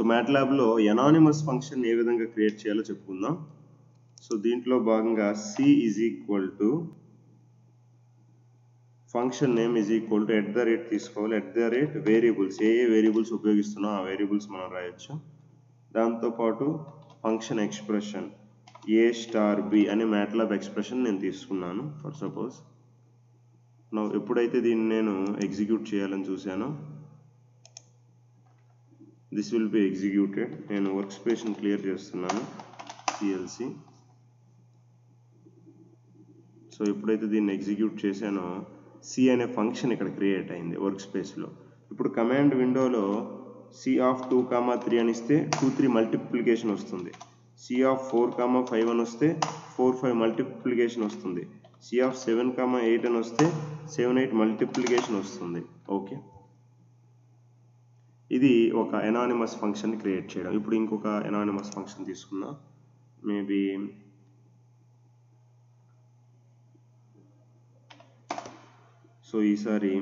So మ్యాట్లాబ్లో anonymous function ఏ విధంగా క్రియేట్ చేయాలో చెప్పుకుందాం. సో దీంట్లో భాగంగా C is equal to function name is equal to at the rate తీసుకోవాలి. ఎట్ ద రేట్ వేరియబుల్స్ ఏ ఏ వేరియబుల్స్ ఉపయోగిస్తున్నాం ఆ వేరియబుల్స్ మనం రాయొచ్చు. దాంతోపాటు function expression A star B అనే మ్యాట్లాబ్ ఎక్స్ప్రెషన్ నేను తీసుకున్నాను ఫర్ సపోజ్ నా ఎప్పుడైతే దీన్ని నేను ఎగ్జిక్యూట్ చేయాలని చూశానో దిస్ విల్ బి ఎగ్జిక్యూటెడ్ నేను వర్క్ స్పేస్ని క్లియర్ చేస్తున్నాను సిఎల్సి సో ఎప్పుడైతే దీన్ని ఎగ్జిక్యూట్ చేశానో సి అనే ఫంక్షన్ ఇక్కడ క్రియేట్ అయింది వర్క్ స్పేస్లో ఇప్పుడు కమాండ్ విండోలో C of two comma three అని ఇస్తే టూ త్రీ మల్టిప్లికేషన్ వస్తుంది. C of four comma five అని వస్తే ఫోర్ ఫైవ్ మల్టిప్లికేషన్ వస్తుంది. C of seven comma eight అని వస్తే సెవెన్ ఎయిట్ మల్టిప్లికేషన్ వస్తుంది. ఓకే ఇది ఒక ఎనానిమస్ ఫంక్షన్ క్రియేట్ చేయడం. ఇప్పుడు ఇంకొక ఎనానిమస్ ఫంక్షన్ తీసుకుందాం. మేబీ సో ఈసారి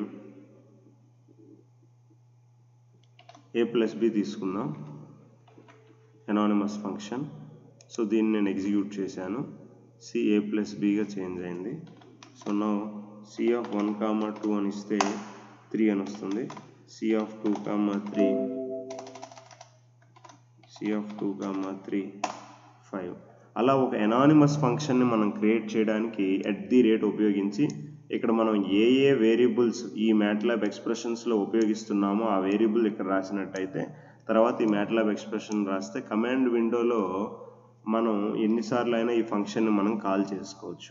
ఏ ప్లస్ బి తీసుకుందాం. ఎనానిమస్ ఫంక్షన్ సో దీన్ని నేను ఎగ్జిక్యూట్ చేశాను. సి ఏ ప్లస్ బిగా చేంజ్ అయింది. సో నా C of one comma two అని ఇస్తే త్రీ అని వస్తుంది. C of two comma three C of two comma three five అలా ఒక ఎనానిమస్ ఫంక్షన్ని మనం క్రియేట్ చేయడానికి ఎట్ ది రేట్ ఉపయోగించి ఇక్కడ మనం ఏ ఏ వేరియబుల్స్ ఈ మ్యాట్లాబ్ ఎక్స్ప్రెషన్స్లో ఉపయోగిస్తున్నామో ఆ వేరియబుల్ ఇక్కడ రాసినట్టయితే తర్వాత ఈ మ్యాట్లాబ్ ఎక్స్ప్రెషన్ రాస్తే కమాండ్ విండోలో మనం ఎన్నిసార్లు అయినా ఈ ఫంక్షన్ని మనం కాల్ చేసుకోవచ్చు.